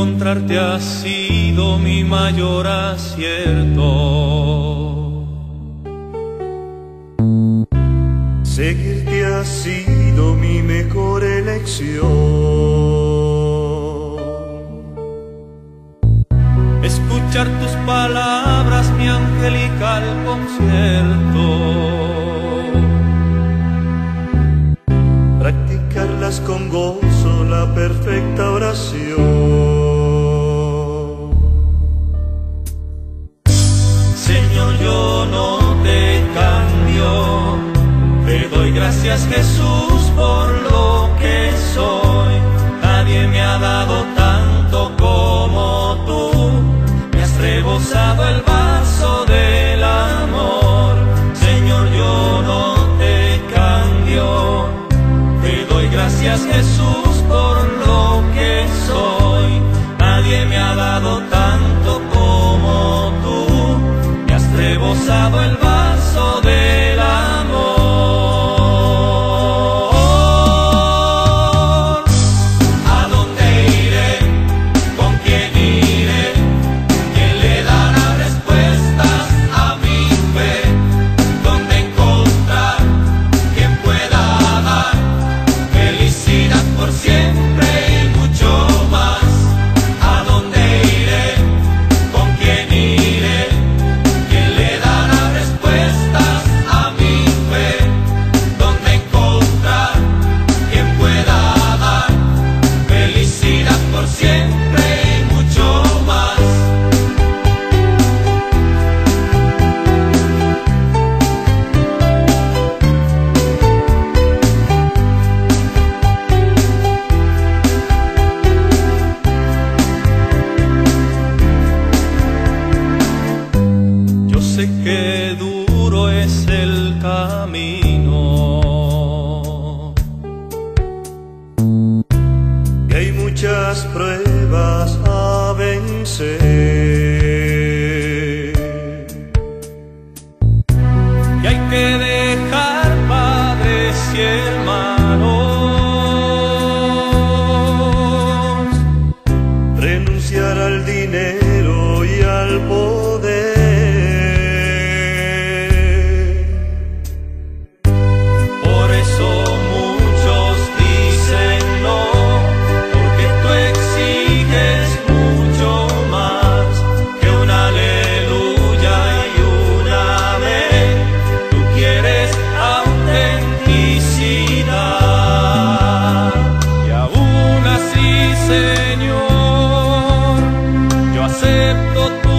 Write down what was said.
encontrarte ha sido mi mayor acierto. Seguirte ha sido mi mejor elección. Jesús por lo que soy. Nadie me ha dado tanto como tú. Me has rebosado el vaso del amor. Señor, yo no te cambio. Te doy gracias Jesús por lo desprez acepto tu